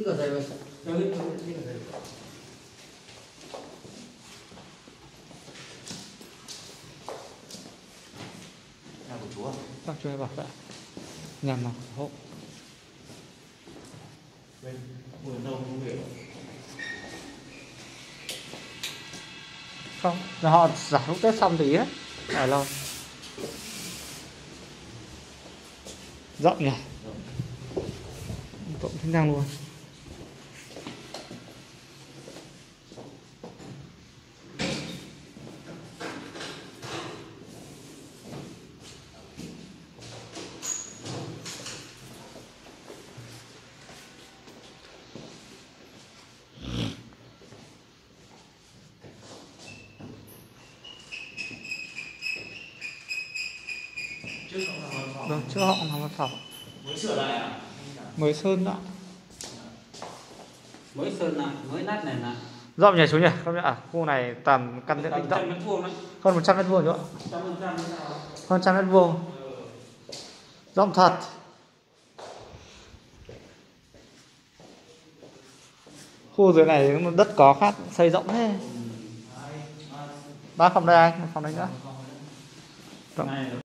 Đi cả giày vậy? Đâu đi, đi cả giày. Nhà của chú à? Bác cho em bảo vệ Nhằm vào hộ Bên, vừa đâu không hiểu. Không, là họ giả lúc Tết xong thì hết Ở lâu Rộng nhỉ Rộng thích năng luôn Vâng, trước họ là văn phòng Mới sửa lại à? Mới sơn đó mới sơn lại mới nát này nè Rộng nhỉ chú nhỉ? Không nhỉ? À, khu này tầm căn diện tích rộng. đấy. Hơn 100 mét vuông chú ạ. Hơn 100 mét vuông. Rộng thật. Khu dưới này đất có khác xây rộng thế. Ba phòng đây anh, phòng đây nữa Rộng.